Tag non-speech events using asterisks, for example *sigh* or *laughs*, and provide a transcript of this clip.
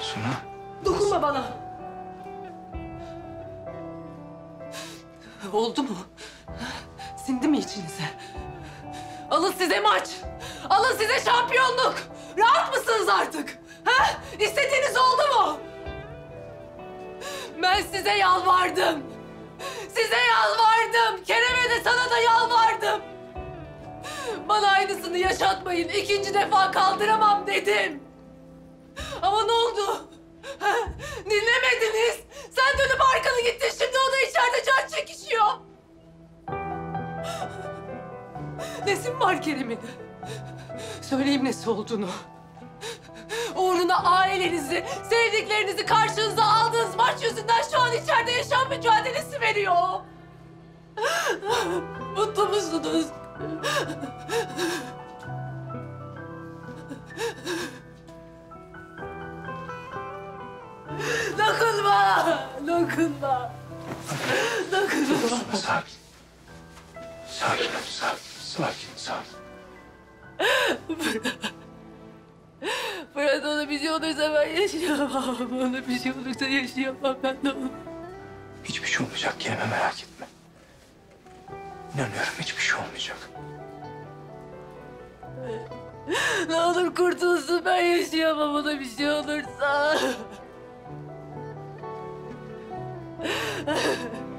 Suna. Dokunma bana. Oldu mu? Sindi mi içinize? Alın size maç. Alın size şampiyonluk. Rahat mısınız artık? Ha? İstediğiniz oldu mu? Ben size yalvardım. Size yalvardım. Kerem'e de sana da yalvardım. Bana aynısını yaşatmayın. İkinci defa kaldıramam dedim. Nesi var Kerem'in? Söyleyeyim nesi olduğunu. Uğruna ailenizi, sevdiklerinizi karşınıza aldığınız maç yüzünden şu an içeride yaşam mücadelesi veriyor. Mutlu musunuz? Dokunma! Dokunma! Dokunma! Sakin. Sakin sakin. Sakin, sakin. *laughs* Fırat ona bir şey olursa ben yaşayamam. Ona bir şey olursa yaşayamam ben de onu. Hiçbir şey olmayacak Kerem'e merak etme. İnanıyorum hiçbir şey olmayacak. Ne olur kurtulsun ben yaşayamam ona bir şey olursa. *laughs*